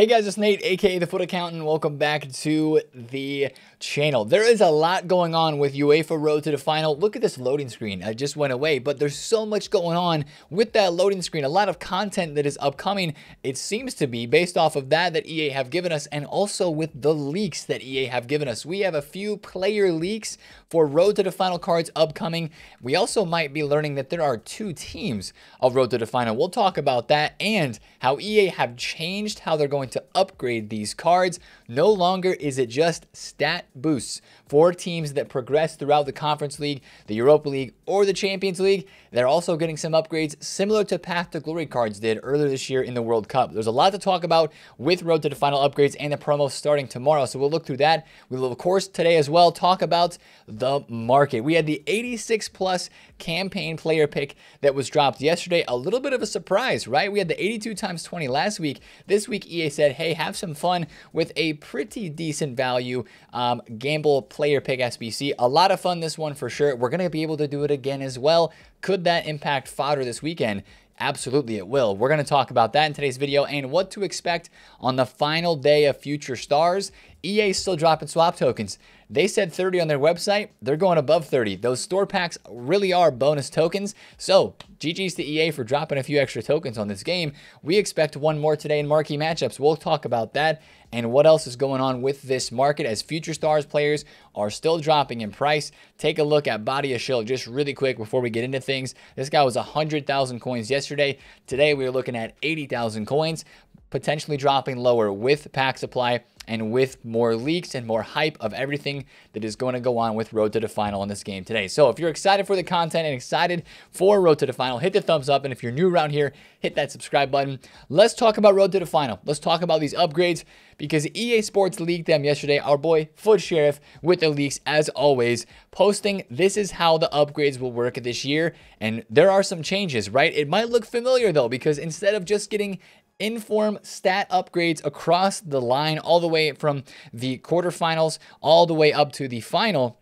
Hey guys, it's Nate, aka The FUT Accountant. Welcome back to the channel. There is a lot going on with UEFA Road to the Final. Look at this loading screen. I just went away, but there's so much going on with that loading screen. A lot of content that is upcoming, it seems to be, based off of that that EA have given us, and also with the leaks that EA have given us. We have a few player leaks for Road to the Final cards upcoming. We also might be learning that there are two teams of Road to the Final. We'll talk about that and how EA have changed how they're going to upgrade these cards. No longer is it just stat boosts for teams that progress throughout the Conference League, the Europa League, or the Champions League. They're also getting some upgrades similar to Path to Glory cards did earlier this year in the World Cup. There's a lot to talk about with Road to the Final upgrades and the promos starting tomorrow, so we'll look through that. We will, of course, today as well talk about the market. We had the 86 plus campaign player pick that was dropped yesterday. A little bit of a surprise, right? We had the 82 times 20 last week. This week, EA said, hey, have some fun with a pretty decent value um, gamble player pick SBC. A lot of fun this one for sure. We're going to be able to do it again as well. Could that impact fodder this weekend? Absolutely, it will. We're going to talk about that in today's video and what to expect on the final day of Future Stars. EA still dropping swap tokens. They said 30 on their website. They're going above 30. Those store packs really are bonus tokens. So, GG's to EA for dropping a few extra tokens on this game. We expect one more today in marquee matchups. We'll talk about that and what else is going on with this market as Future Stars players are still dropping in price. Take a look at Badiashile just really quick before we get into things. This guy was 100,000 coins yesterday. Today we are looking at 80,000 coins, potentially dropping lower with pack supply and with more leaks and more hype of everything that is going to go on with Road to the Final in this game today. So if you're excited for the content and excited for Road to the Final, hit the thumbs up. And if you're new around here, hit that subscribe button. Let's talk about Road to the Final. Let's talk about these upgrades because EA Sports leaked them yesterday. Our boy FUT Sheriff with the leaks as always, posting this is how the upgrades will work this year. And there are some changes, right? It might look familiar though because instead of just getting inform stat upgrades across the line, all the way from the quarterfinals all the way up to the final.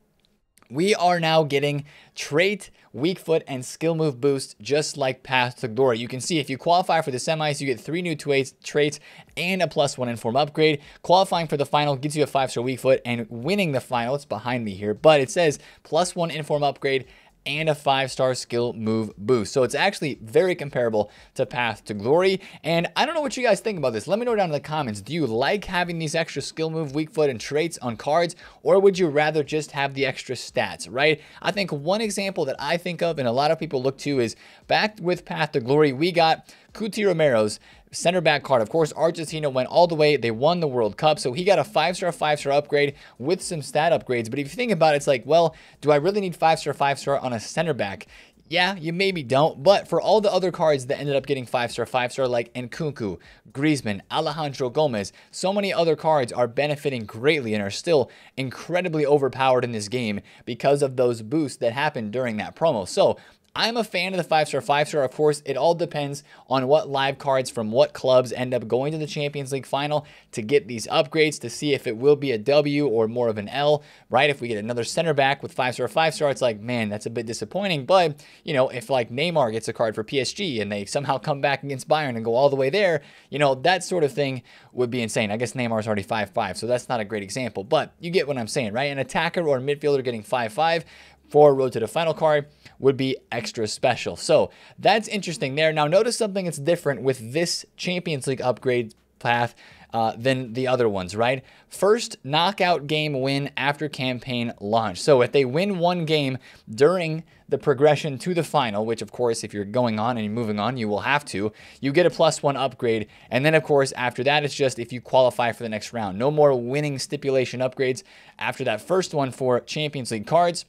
We are now getting trait, weak foot, and skill move boost just like Path to Glory. You can see if you qualify for the semis, you get three new traits, traits and a plus one inform upgrade. Qualifying for the final gets you a five star weak foot, and winning the final, it's behind me here, but it says plus one inform upgrade and a five star skill move boost. So it's actually very comparable to Path to Glory. And I don't know what you guys think about this. Let me know down in the comments. Do you like having these extra skill move, weak foot, and traits on cards, or would you rather just have the extra stats, right? I think one example that I think of and a lot of people look to is back with Path to Glory, we got Cuti Romero's center back card. Of course, Argentina went all the way. They won the World Cup. So he got a five star, five star upgrade with some stat upgrades. But if you think about it, it's like, well, do I really need five star, five star on a center back? Yeah, you maybe don't, but for all the other cards that ended up getting 5-star, 5-star like Nkunku, Griezmann, Alejandro Gomez, so many other cards are benefiting greatly and are still incredibly overpowered in this game because of those boosts that happened during that promo. So I'm a fan of the five star. Five star, of course, it all depends on what live cards from what clubs end up going to the Champions League final to get these upgrades to see if it will be a W or more of an L, right? If we get another center back with five star, five star, it's like, man, that's a bit disappointing. But, you know, if like Neymar gets a card for PSG and they somehow come back against Bayern and go all the way there, you know, that sort of thing would be insane. I guess Neymar's already 5 5, so that's not a great example, but you get what I'm saying, right? An attacker or midfielder getting 5 5 for Road to the Final card would be extra special. So that's interesting there. Now, notice something that's different with this Champions League upgrade path uh, than the other ones, right? First knockout game win after campaign launch. So if they win one game during the progression to the final, which of course, if you're going on and you're moving on, you will have to, you get a plus one upgrade. And then, of course, after that, it's just if you qualify for the next round. No more winning stipulation upgrades after that first one for Champions League cards.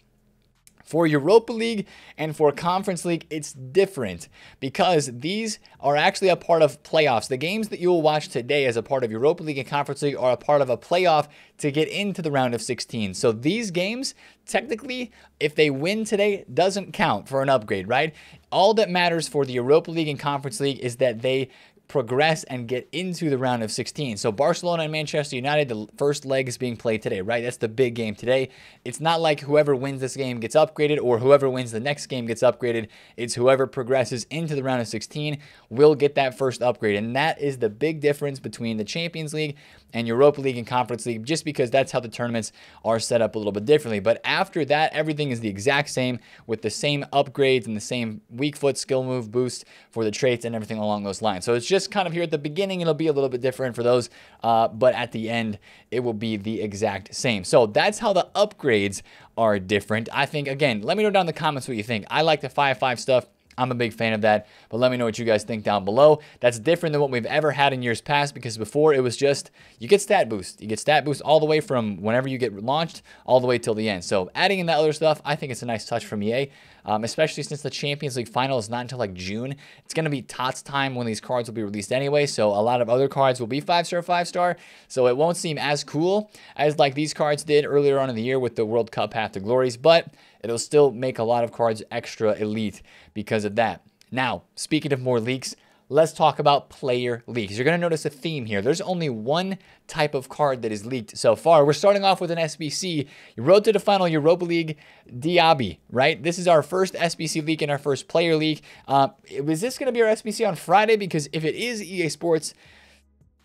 For Europa League and for Conference League, it's different because these are actually a part of playoffs. The games that you will watch today as a part of Europa League and Conference League are a part of a playoff to get into the round of 16. So these games, technically, if they win today, doesn't count for an upgrade, right? All that matters for the Europa League and Conference League is that they progress and get into the round of 16. So Barcelona and Manchester United, the first leg is being played today, right? That's the big game today. It's not like whoever wins this game gets upgraded or whoever wins the next game gets upgraded. It's whoever progresses into the round of 16 will get that first upgrade. And that is the big difference between the Champions League and Europa League and Conference League, just because that's how the tournaments are set up a little bit differently. But after that, everything is the exact same with the same upgrades and the same weak foot skill move boost for the traits and everything along those lines. So it's just kind of here at the beginning, it'll be a little bit different for those, uh, but at the end, it will be the exact same. So that's how the upgrades are different. I think, again, let me know down in the comments what you think. I like the 5 5 stuff. I'm a big fan of that, but let me know what you guys think down below. That's different than what we've ever had in years past because before it was just you get stat boost. You get stat boost all the way from whenever you get launched all the way till the end. So adding in that other stuff, I think it's a nice touch from EA um, especially since the Champions League final is not until like June. It's going to be TOTS time when these cards will be released anyway, so a lot of other cards will be 5-star, 5-star, so it won't seem as cool as like these cards did earlier on in the year with the World Cup Path to Glories, but it'll still make a lot of cards extra elite because of that. Now, speaking of more leaks, let's talk about player leaks. You're going to notice a theme here. There's only one type of card that is leaked so far. We're starting off with an SBC. You Road to the final Europa League Diaby, right? This is our first SBC leak and our first player leak. Uh, was this going to be our SBC on Friday? Because if it is EA Sports,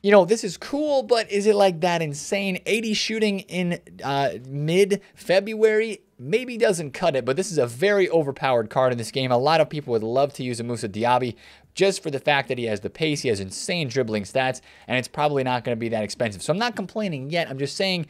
you know, this is cool, but is it like that insane 80 shooting in uh, mid February? Maybe doesn't cut it, but this is a very overpowered card in this game. A lot of people would love to use a Moussa Diaby just for the fact that he has the pace, he has insane dribbling stats, and it's probably not going to be that expensive. So I'm not complaining yet. I'm just saying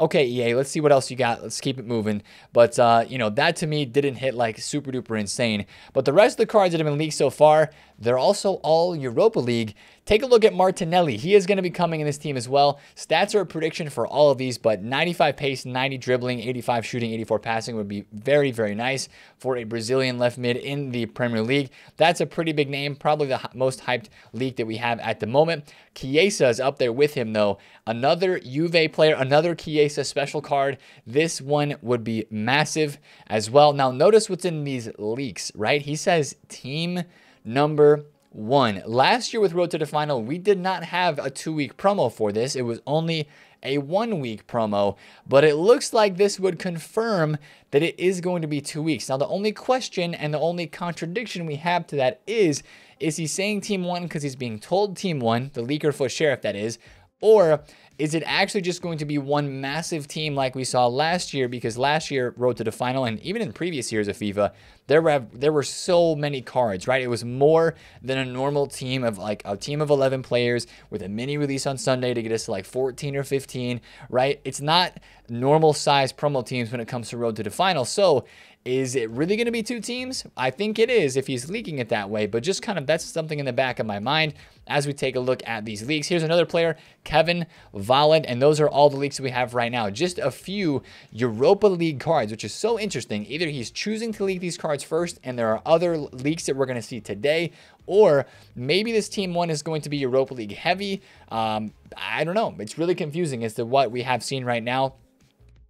okay, EA, let's see what else you got. Let's keep it moving. But, uh, you know, that to me didn't hit like super duper insane. But the rest of the cards that have been leaked so far, they're also all Europa League. Take a look at Martinelli. He is going to be coming in this team as well. Stats are a prediction for all of these, but 95 pace, 90 dribbling, 85 shooting, 84 passing would be very, very nice for a Brazilian left mid in the Premier League. That's a pretty big name, probably the most hyped league that we have at the moment. Chiesa is up there with him, though. Another Juve player, another Chiesa special card. This one would be massive as well. Now, notice what's in these leaks, right? He says team number one. Last year with Road to the Final, we did not have a two week promo for this. It was only a one week promo, but it looks like this would confirm that it is going to be two weeks. Now, the only question and the only contradiction we have to that is is he saying team one because he's being told team one, the leaker FUT Sheriff that is, or is it actually just going to be one massive team like we saw last year? Because last year, Road to the Final, and even in previous years of FIFA, there were there were so many cards, right? It was more than a normal team of like a team of 11 players with a mini release on Sunday to get us to like 14 or 15, right? It's not normal size promo teams when it comes to Road to the Final. So is it really going to be two teams? I think it is if he's leaking it that way, but just kind of that's something in the back of my mind as we take a look at these leaks. Here's another player, Kevin Volland, and those are all the leaks we have right now. Just a few Europa League cards, which is so interesting. Either he's choosing to leak these cards first, and there are other leaks that we're going to see today, or maybe this team one is going to be Europa League heavy. Um, I don't know. It's really confusing as to what we have seen right now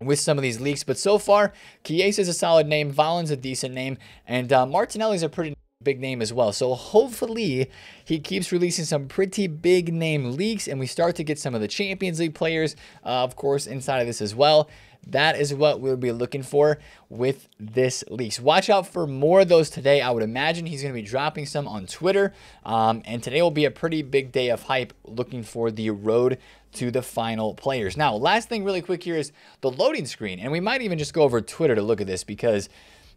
with some of these leaks. But so far, Chiesa is a solid name, Volland's a decent name, and uh, Martinelli's a pretty big name as well. So hopefully he keeps releasing some pretty big name leaks and we start to get some of the Champions League players, uh, of course, inside of this as well. That is what we'll be looking for with this leaks. Watch out for more of those today. I would imagine he's going to be dropping some on Twitter. Um, and today will be a pretty big day of hype looking for the road to the final players. Now, last thing really quick here is the loading screen. And we might even just go over Twitter to look at this because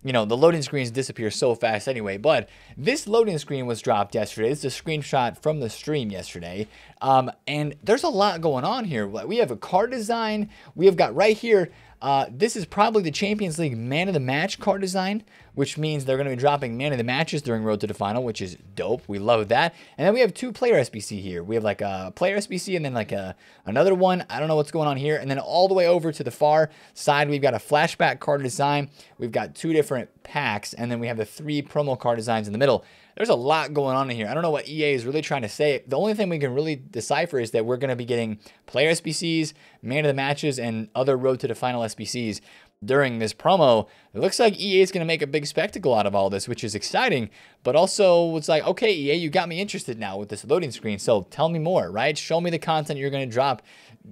you know, the loading screens disappear so fast anyway. But this loading screen was dropped yesterday. It's a screenshot from the stream yesterday. Um, and there's a lot going on here. We have a car design. We have got right here uh, this is probably the Champions League man of the match car design, which means they're going to be dropping man of the matches during Road to the Final, which is dope. We love that. And then we have two player SBC here. We have like a player SBC and then like a another one. I don't know what's going on here. And then all the way over to the far side, we've got a flashback card design. We've got two different packs, and then we have the three promo card designs in the middle there's a lot going on in here. I don't know what EA is really trying to say. The only thing we can really decipher is that we're going to be getting player SBCs, man of the matches, and other road to the final SBCs. During this promo, it looks like EA is going to make a big spectacle out of all this, which is exciting. But also, it's like, okay, EA, you got me interested now with this loading screen. So tell me more, right? Show me the content you're going to drop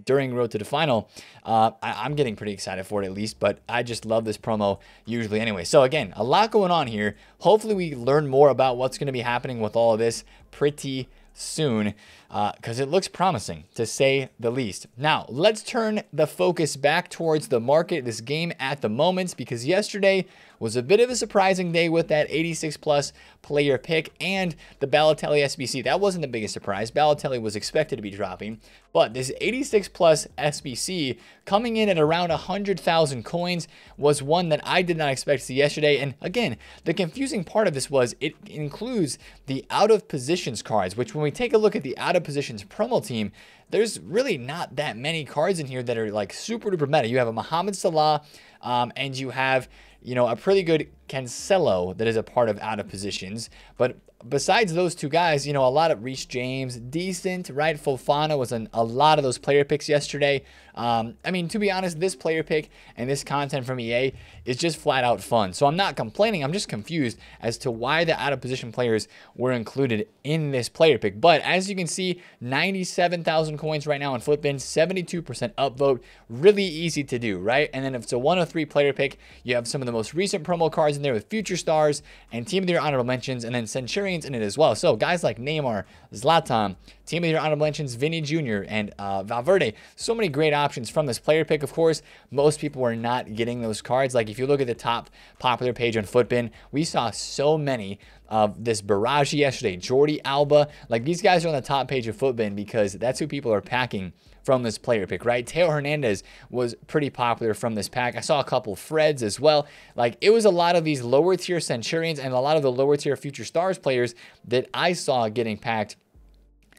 during Road to the Final. Uh, I, am getting pretty excited for it at least, but I just love this promo usually anyway. So again, a lot going on here. Hopefully, we learn more about what's going to be happening with all of this pretty soon because uh, it looks promising to say the least. Now, let's turn the focus back towards the market, this game at the moment, because yesterday was a bit of a surprising day with that 86 plus player pick and the Balotelli SBC. That wasn't the biggest surprise. Balotelli was expected to be dropping, but this 86 plus SBC coming in at around 100,000 coins was one that I did not expect to see yesterday. And again, the confusing part of this was it includes the out of positions cards, which when we take a look at the out of positions promo team, there's really not that many cards in here that are like super duper meta. You have a Mohamed Salah um, and you have you know, a pretty good Cancelo that is a part of out of positions. But besides those two guys, you know, a lot of Reece James, decent, right? Fofana was in a lot of those player picks yesterday. Um, I mean, to be honest, this player pick and this content from EA is just flat out fun. So I'm not complaining. I'm just confused as to why the out of position players were included in this player pick. But as you can see, 97,000 coins right now on Futbin, 72% upvote. Really easy to do, right? And then if it's a 103 player pick, you have some of the most recent promo cards in there with future stars and team of the year honorable mentions and then Centurions in it as well. So guys like Neymar, Zlatan, team of the year honorable mentions, Vini Jr. and uh, Valverde. So many great options from this player pick. Of course, most people are not getting those cards. Like if you look at the top popular page on Futbin, we saw so many of this Barrage yesterday, Jordi Alba. Like these guys are on the top page of Futbin because that's who people are packing from this player pick, right? Theo Hernandez was pretty popular from this pack. I saw a couple Freds as well. Like it was a lot of these lower tier Centurions and a lot of the lower tier Future Stars players that I saw getting packed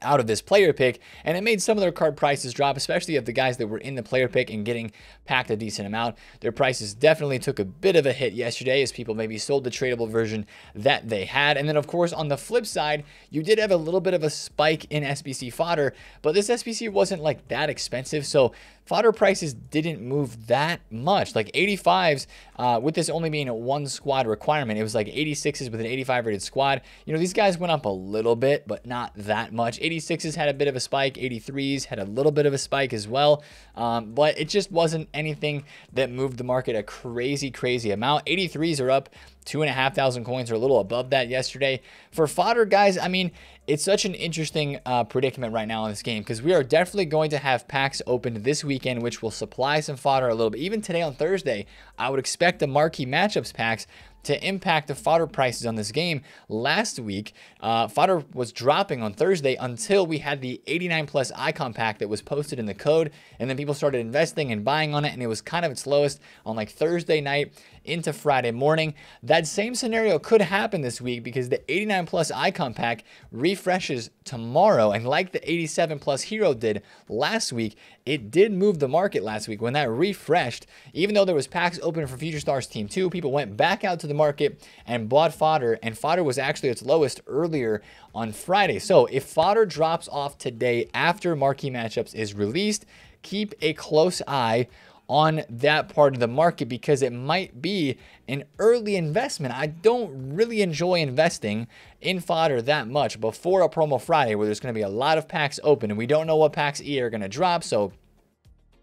out of this player pick, and it made some of their card prices drop, especially of the guys that were in the player pick and getting packed a decent amount. Their prices definitely took a bit of a hit yesterday as people maybe sold the tradable version that they had. And then, of course, on the flip side, you did have a little bit of a spike in SBC fodder, but this SBC wasn't like that expensive, so fodder prices didn't move that much. Like 85s, uh, with this only being a one squad requirement, it was like 86s with an 85 rated squad. You know, these guys went up a little bit, but not that much. 86s had a bit of a spike, 83s had a little bit of a spike as well, um, but it just wasn't anything that moved the market a crazy, crazy amount. 83s are up two and a half thousand coins or a little above that yesterday. For fodder, guys, I mean, it's such an interesting uh, predicament right now in this game because we are definitely going to have packs opened this weekend, which will supply some fodder a little bit. Even today on Thursday, I would expect the marquee matchups packs to impact the fodder prices on this game. Last week, uh, fodder was dropping on Thursday until we had the 89 plus icon pack that was posted in the code, and then people started investing and buying on it, and it was kind of its lowest on like Thursday night into Friday morning. That same scenario could happen this week because the 89 plus icon pack refreshes tomorrow, and like the 87 plus hero did last week, it did move the market last week when that refreshed. Even though there was packs open for Future Stars Team 2, people went back out to the market and bought fodder, and fodder was actually its lowest earlier on Friday. So if fodder drops off today after marquee matchups is released, keep a close eye on that part of the market because it might be an early investment. I don't really enjoy investing in fodder that much before a promo Friday where there's going to be a lot of packs open and we don't know what packs E are going to drop. So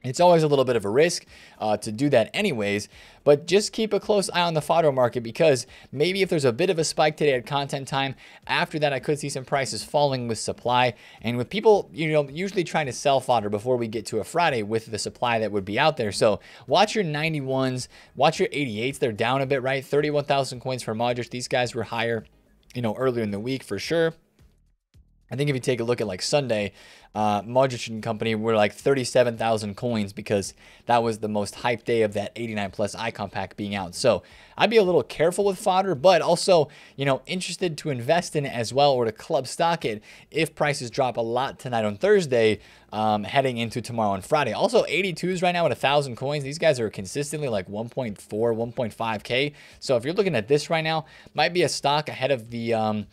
it's always a little bit of a risk uh, to do that anyways, but just keep a close eye on the fodder market because maybe if there's a bit of a spike today at content time, after that I could see some prices falling with supply and with people, you know, usually trying to sell fodder before we get to a Friday with the supply that would be out there. So watch your 91s, watch your 88s. They're down a bit, right? 31,000 coins for Modric. These guys were higher, you know, earlier in the week for sure. I think if you take a look at like Sunday, uh, Modric and company were like 37,000 coins because that was the most hyped day of that 89 plus icon pack being out. So I'd be a little careful with fodder, but also, you know, interested to invest in it as well or to club stock it if prices drop a lot tonight on Thursday, um, heading into tomorrow on Friday. Also, 82s right now at 1,000 coins. These guys are consistently like 1.4, 1.5K. So if you're looking at this right now, might be a stock ahead of the. Um,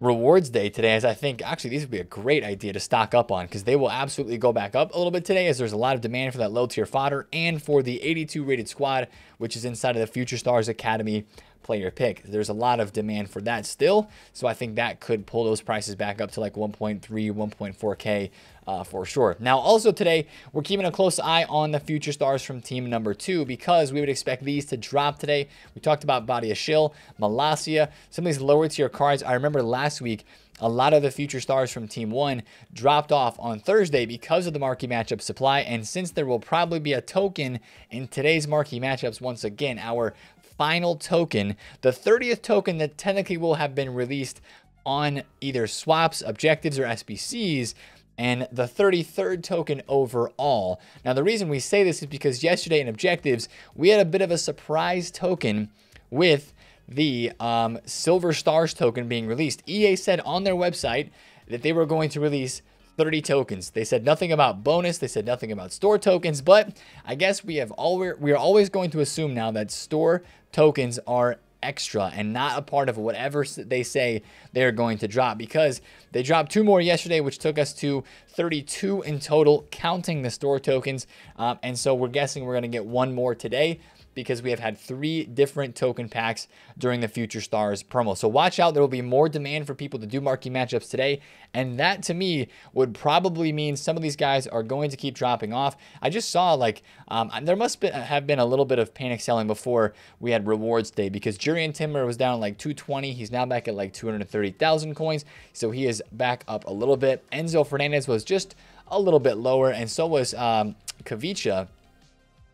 rewards day today as I think actually these would be a great idea to stock up on because they will absolutely go back up a little bit today as there's a lot of demand for that low tier fodder and for the 82 rated squad, which is inside of the Future Stars Academy player pick. There's a lot of demand for that still. So I think that could pull those prices back up to like 1.3, 1.4K uh, for sure. Now, also today, we're keeping a close eye on the future stars from team number two because we would expect these to drop today. We talked about Badiashile, Malacia, some of these lower tier cards. I remember last week, a lot of the future stars from Team 1 dropped off on Thursday because of the marquee matchup supply. And since there will probably be a token in today's marquee matchups, once again, our final token, the 30th token that technically will have been released on either swaps, objectives, or SBCs, and the 33rd token overall. Now, the reason we say this is because yesterday in objectives, we had a bit of a surprise token with the um, Silver Stars token being released. EA said on their website that they were going to release 30 tokens. They said nothing about bonus. They said nothing about store tokens, but I guess we have always we are always going to assume now that store tokens are extra and not a part of whatever they say they're going to drop because they dropped two more yesterday, which took us to 32 in total, counting the store tokens. Um, and so we're guessing we're going to get one more today because we have had three different token packs during the Future Stars promo. So watch out. There will be more demand for people to do marquee matchups today. And that to me would probably mean some of these guys are going to keep dropping off. I just saw like um, there must be, have been a little bit of panic selling before we had rewards day because Jurrien Timber was down like 220. He's now back at like 230,000 coins. So he is back up a little bit. Enzo Fernandez was just a little bit lower, and so was um, Kvicha.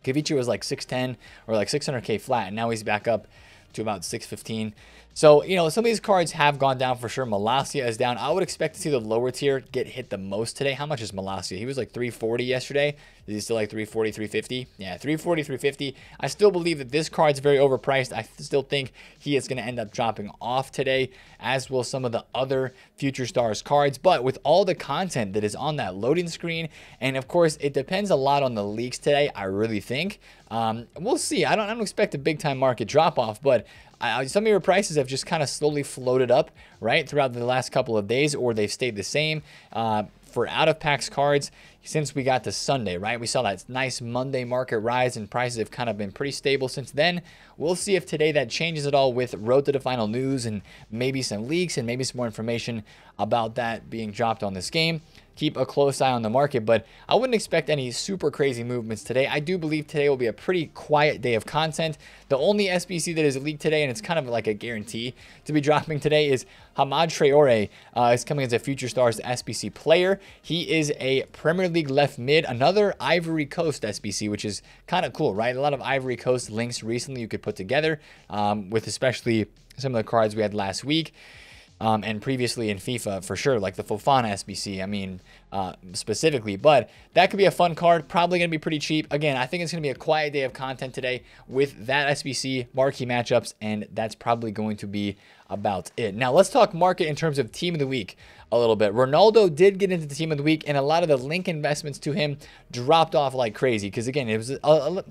Kvicha was like 610 or like 600k flat, and now he's back up to about 615. So, you know, some of these cards have gone down for sure. Malacia is down. I would expect to see the lower tier get hit the most today. How much is Malacia? He was like 340 yesterday. Is he still like 340, 350? Yeah, 340, 350. I still believe that this card's very overpriced. I still think he is going to end up dropping off today, as will some of the other Future Stars cards. But with all the content that is on that loading screen, and of course, it depends a lot on the leaks today, I really think. Um, we'll see. I don't, I don't expect a big time market drop off, but some of your prices have just kind of slowly floated up, right, throughout the last couple of days, or they've stayed the same. Uh, for out of packs cards, since we got to Sunday, right? We saw that nice Monday market rise and prices have kind of been pretty stable since then. We'll see if today that changes at all with Road to the Final news and maybe some leaks and maybe some more information about that being dropped on this game keep a close eye on the market, but I wouldn't expect any super crazy movements today. I do believe today will be a pretty quiet day of content. The only SBC that is leaked today, and it's kind of like a guarantee to be dropping today, is Hamed Traore uh, is coming as a Future Stars SBC player. He is a Premier League left mid, another Ivory Coast SBC, which is kind of cool, right? A lot of Ivory Coast links recently you could put together um, with especially some of the cards we had last week um, and previously in FIFA for sure, like the Fofana SBC. I mean, uh, specifically, but that could be a fun card. Probably going to be pretty cheap. Again, I think it's going to be a quiet day of content today with that SBC marquee matchups, and that's probably going to be about it. Now, let's talk market in terms of team of the week a little bit. Ronaldo did get into the team of the week, and a lot of the link investments to him dropped off like crazy. Because again, it was a, a,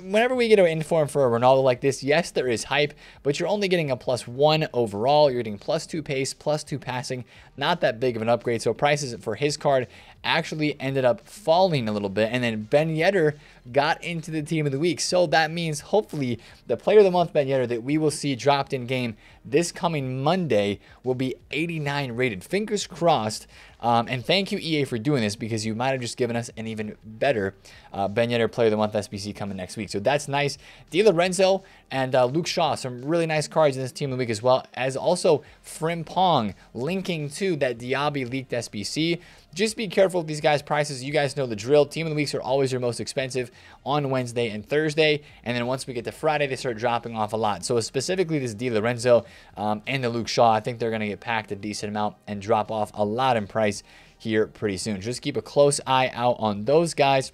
whenever we get an inform for a Ronaldo like this, yes, there is hype, but you're only getting a plus one overall. You're getting plus two pace, plus two passing. Not that big of an upgrade. So prices for his card actually ended up falling a little bit. And then Ben Yedder got into the team of the week. So that means hopefully the player of the month Ben Yedder that we will see dropped in game this coming Monday will be 89 rated. Fingers crossed. Um, and thank you, EA, for doing this because you might have just given us an even better uh, Ben Yedder Player of the Month SBC coming next week. So that's nice. Di Lorenzo and uh, Luke Shaw, some really nice cards in this team of the week as well, as also Frimpong linking to that Diaby leaked SBC. Just be careful with these guys' prices. You guys know the drill. Team of the weeks are always your most expensive on Wednesday and Thursday. And then once we get to Friday, they start dropping off a lot. So specifically this Di Lorenzo um, and the Luke Shaw, I think they're going to get packed a decent amount and drop off a lot in price here pretty soon. Just keep a close eye out on those guys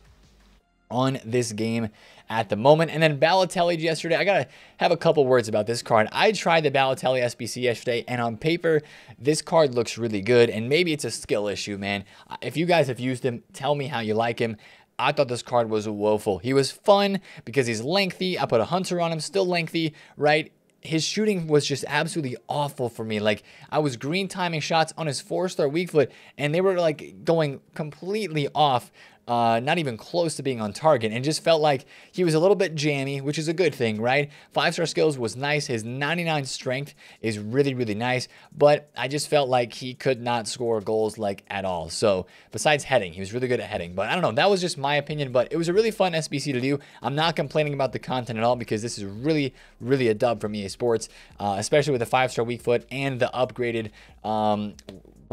on this game at the moment. And then Balotelli yesterday, I got to have a couple words about this card. I tried the Balotelli SBC yesterday, and on paper, this card looks really good. And maybe it's a skill issue, man. If you guys have used him, tell me how you like him. I thought this card was woeful. He was fun because he's lengthy. I put a hunter on him, still lengthy, right? his shooting was just absolutely awful for me. Like I was green timing shots on his four star weak foot, and they were like going completely off uh, not even close to being on target, and just felt like he was a little bit jammy, which is a good thing, right? Five star skills was nice. His 99 strength is really, really nice, but I just felt like he could not score goals like at all. So, besides heading, he was really good at heading, but I don't know. That was just my opinion, but it was a really fun SBC to do. I'm not complaining about the content at all because this is really, really a dub from EA Sports, uh, especially with the five star weak foot and the upgraded. Um,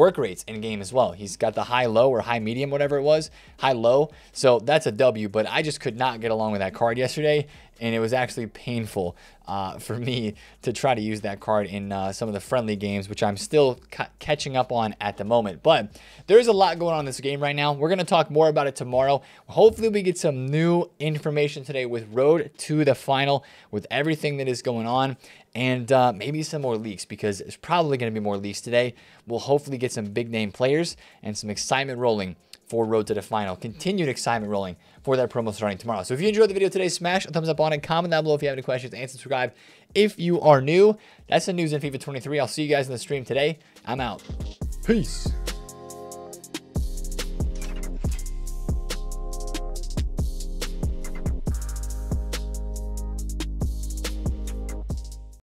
work rates in game as well. He's got the high low or high medium, whatever it was, high low. So that's a W, but I just could not get along with that card yesterday. And it was actually painful uh, for me to try to use that card in uh, some of the friendly games, which I'm still ca catching up on at the moment. But there's a lot going on in this game right now. We're going to talk more about it tomorrow. Hopefully, we get some new information today with Road to the Final, with everything that is going on and uh, maybe some more leaks because there's probably going to be more leaks today. We'll hopefully get some big name players and some excitement rolling for Road to the Final. Continued excitement rolling for that promo starting tomorrow. So if you enjoyed the video today, smash a thumbs up on it, comment down below if you have any questions, and subscribe if you are new. That's the news in FIFA 23. I'll see you guys in the stream today. I'm out. Peace.